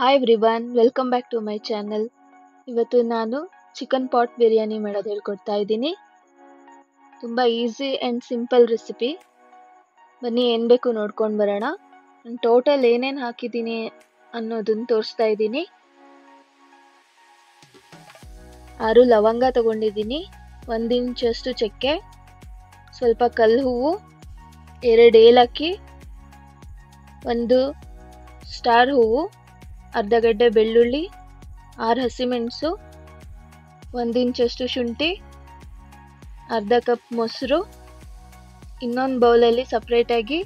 Hi everyone welcome back to my channel ಇವತ್ತು ನಾನು chicken pot biryani ಮಾಡೋದು ಹೇಳ್ಕೊಡ್ತಾ ಇದ್ದೀನಿ. ತುಂಬ ಈಸಿ ಆ್ಯಂಡ್ ಸಿಂಪಲ್ ರೆಸಿಪಿ ಬನ್ನಿ, ಏನು ಬೇಕು ನೋಡ್ಕೊಂಡು ಬರೋಣ. ನಾನು ಟೋಟಲ್ ಏನೇನು ಹಾಕಿದ್ದೀನಿ ಅನ್ನೋದನ್ನು ತೋರಿಸ್ತಾ ಇದ್ದೀನಿ. ಆರು ಲವಂಗ ತಗೊಂಡಿದ್ದೀನಿ, ಒಂದು ಇಂಚಷ್ಟು ಚಕ್ಕೆ, ಸ್ವಲ್ಪ ಕಲ್ಲು ಹೂವು, ಎರಡು ಏಲಕ್ಕಿ, ಒಂದು ಸ್ಟಾರ್ ಹೂವು ಅರ್ಧ ಗಡ್ಡೆ ಬೆಳ್ಳುಳ್ಳಿ, ಆರು ಹಸಿಮೆಣಸು, ಒಂದು ಇಂಚಷ್ಟು ಶುಂಠಿ, ಅರ್ಧ ಕಪ್ ಮೊಸರು, ಇನ್ನೊಂದು ಬೌಲಲ್ಲಿ ಸಪ್ರೇಟಾಗಿ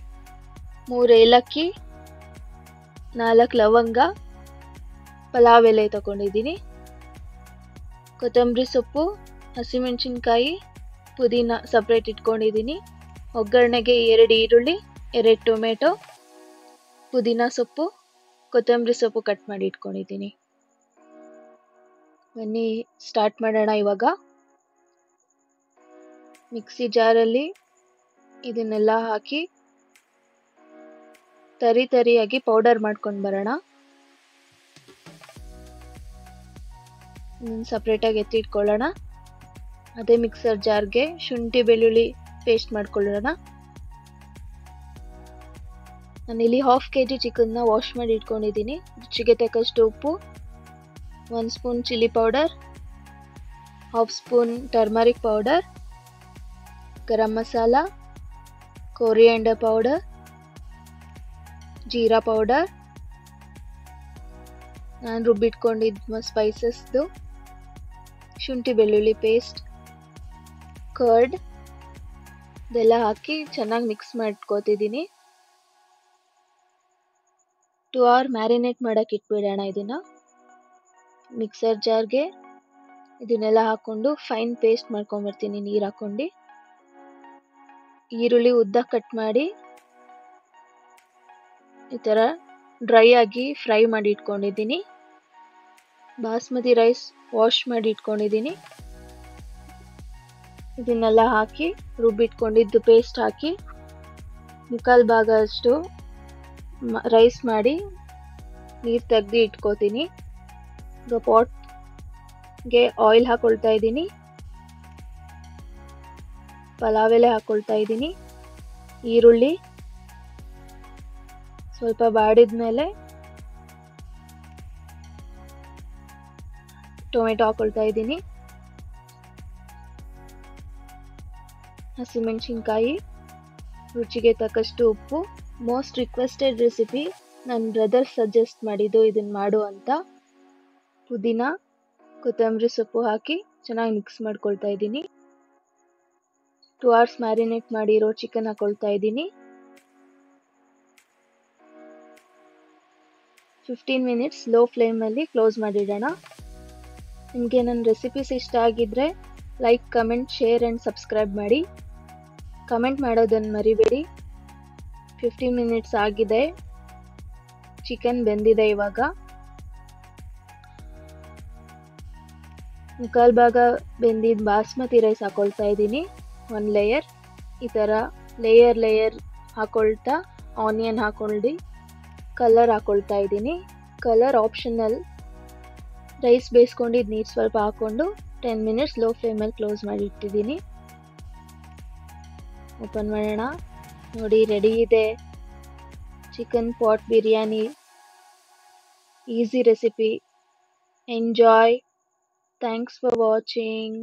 ಮೂರು ಏಲಕ್ಕಿ, ನಾಲ್ಕು ಲವಂಗ, ಪಲಾವ್ ಎಲೆ ತಗೊಂಡಿದ್ದೀನಿ. ಕೊತ್ತಂಬರಿ ಸೊಪ್ಪು, ಹಸಿಮೆಣಸಿನ್ಕಾಯಿ, ಪುದೀನ ಸಪ್ರೇಟ್ ಇಟ್ಕೊಂಡಿದ್ದೀನಿ. ಒಗ್ಗರಣೆಗೆ ಎರಡು ಈರುಳ್ಳಿ, ಎರಡು ಟೊಮೆಟೊ, ಪುದೀನ ಸೊಪ್ಪು. ಕೊತ್ತಂಬರಿ ಸೊಪ್ಪು ಕಟ್ ಮಾಡಿ ಇಟ್ಕೊಂಡಿದ್ದೀನಿ. ಬನ್ನಿ ಸ್ಟಾರ್ಟ್ ಮಾಡೋಣ ಇವಾಗ. ಮಿಕ್ಸಿ ಜಾರಲ್ಲಿ ಇದನ್ನೆಲ್ಲ ಹಾಕಿ ತರಿ ತರಿಯಾಗಿ ಪೌಡರ್ ಮಾಡ್ಕೊಂಡು ಬರೋಣ. ಸಪ್ರೇಟಾಗಿ ಎತ್ತಿಟ್ಕೊಳ್ಳೋಣ ಅದೇ ಮಿಕ್ಸರ್ ಜಾರ್ಗೆ ಶುಂಠಿ, ಬೆಳ್ಳುಳ್ಳಿ ಪೇಸ್ಟ್ ಮಾಡ್ಕೊಳ್ಳೋಣ. ನಾನಿಲ್ಲಿ ಹಾಫ್ ಕೆ ಜಿ ಚಿಕನ್ನ ವಾಶ್ ಮಾಡಿ ಇಟ್ಕೊಂಡಿದ್ದೀನಿ. ರುಚಿಗೆ ತಕ್ಕಷ್ಟು ಉಪ್ಪು ಒಂದು spoon chilli powder half spoon turmeric powder garam masala coriander powder jeera powder ನಾನು ರುಬ್ಬಿಟ್ಕೊಂಡಿದ್ದ ಸ್ಪೈಸಸ್ದು ಶುಂಠಿ ಬೆಳ್ಳುಳ್ಳಿ ಪೇಸ್ಟ್ ಕರ್ಡ್ ಇದೆಲ್ಲ ಹಾಕಿ ಚೆನ್ನಾಗಿ ಮಿಕ್ಸ್ ಮಾಡ್ಕೋತಿದ್ದೀನಿ. ಟು ಅವರ್ ಮ್ಯಾರಿನೇಟ್ ಮಾಡೋಕೆ ಇಟ್ಬಿಡೋಣ ಇದನ್ನು. ಮಿಕ್ಸರ್ ಜಾರ್ಗೆ ಇದನ್ನೆಲ್ಲ ಹಾಕೊಂಡು ಫೈನ್ ಪೇಸ್ಟ್ ಮಾಡ್ಕೊಂಬರ್ತೀನಿ ನೀರು ಹಾಕ್ಕೊಂಡು ಈರುಳ್ಳಿ ಉದ್ದ ಕಟ್ ಮಾಡಿ ಈ ಥರ ಡ್ರೈ ಆಗಿ ಫ್ರೈ ಮಾಡಿ ಇಟ್ಕೊಂಡಿದ್ದೀನಿ. ಬಾಸ್ಮತಿ ರೈಸ್ ವಾಶ್ ಮಾಡಿ ಇಟ್ಕೊಂಡಿದ್ದೀನಿ. ಇದನ್ನೆಲ್ಲ ಹಾಕಿ ರುಬ್ಬಿಟ್ಕೊಂಡಿದ್ದು ಪೇಸ್ಟ್ ಹಾಕಿ ಮುಕ್ಕಾಲು ಭಾಗ ಅಷ್ಟು ರೈಸ್ ಮಾಡಿ ನೀರು ತೆಗ್ದು ಇಟ್ಕೋತೀನಿ. ಈಗ ಪಾಟ್ಗೆ ಆಯಿಲ್ ಹಾಕೊಳ್ತಾ ಇದ್ದೀನಿ. ಪಲಾವ್ ಎಲೆ ಹಾಕ್ಕೊಳ್ತಾ ಇದ್ದೀನಿ. ಈರುಳ್ಳಿ ಸ್ವಲ್ಪ ಬಾಡಿದ್ಮೇಲೆ ಟೊಮೆಟೊ ಹಾಕೊಳ್ತಾ ಇದ್ದೀನಿ. ಹಸಿಮೆಣಸಿನ್ಕಾಯಿ, ರುಚಿಗೆ ತಕ್ಕಷ್ಟು ಉಪ್ಪು. ಮೋಸ್ಟ್ ರಿಕ್ವೆಸ್ಟೆಡ್ ರೆಸಿಪಿ ನನ್ನ ಬ್ರದರ್ ಸಜೆಸ್ಟ್ ಮಾಡಿದ್ದು ಇದನ್ನು ಮಾಡು ಅಂತ. ಪುದೀನ, ಕೊತ್ತಂಬರಿ ಸೊಪ್ಪು ಹಾಕಿ ಚೆನ್ನಾಗಿ ಮಿಕ್ಸ್ ಮಾಡ್ಕೊಳ್ತಾ ಇದ್ದೀನಿ. ಟು ಅವರ್ಸ್ ಮ್ಯಾರಿನೇಟ್ ಮಾಡಿರೋ ಚಿಕನ್ ಹಾಕೊಳ್ತಾ ಇದ್ದೀನಿ. ಫಿಫ್ಟೀನ್ ಮಿನಿಟ್ಸ್ ಲೋ ಫ್ಲೇಮಲ್ಲಿ ಕ್ಲೋಸ್ ಮಾಡಿಡೋಣ. ನಿಮಗೆ ನನ್ನ ರೆಸಿಪೀಸ್ ಇಷ್ಟ ಆಗಿದ್ದರೆ like comment share and subscribe ಮಾಡಿ. ಕಮೆಂಟ್ ಮಾಡೋದನ್ನು ಮರಿಬೇಡಿ. ಫಿಫ್ಟೀನ್ ಮಿನಿಟ್ಸ್ ಆಗಿದೆ. ಚಿಕನ್ ಬೆಂದಿದೆ ಇವಾಗ. ಮುಕ್ಕಾಲು ಭಾಗ ಬೆಂದಿದ್ದ ಬಾಸ್ಮತಿ ರೈಸ್ ಹಾಕೊಳ್ತಾ ಇದ್ದೀನಿ. ಒಂದು ಲೇಯರ್ ಈ ಥರ ಲೇಯರ್ ಲೇಯರ್ ಹಾಕೊಳ್ತಾ ಆನಿಯನ್ ಹಾಕೊಂಡು ಕಲರ್ ಹಾಕೊಳ್ತಾ ಇದ್ದೀನಿ. ಕಲರ್ ಆಪ್ಷನಲ್ ರೈಸ್ ಬೇಯಿಸ್ಕೊಂಡಿದ್ದು ನೀರು ಸ್ವಲ್ಪ ಹಾಕ್ಕೊಂಡು ಟೆನ್ ಮಿನಿಟ್ಸ್ ಲೋ ಫ್ಲೇಮಲ್ಲಿ ಕ್ಲೋಸ್ ಮಾಡಿ ಇಟ್ಟಿದ್ದೀನಿ. ಓಪನ್ ಮಾಡೋಣ. ನೋಡಿ ರೆಡಿ ಇದೆ. Chicken pot biryani easy recipe enjoy thanks for watching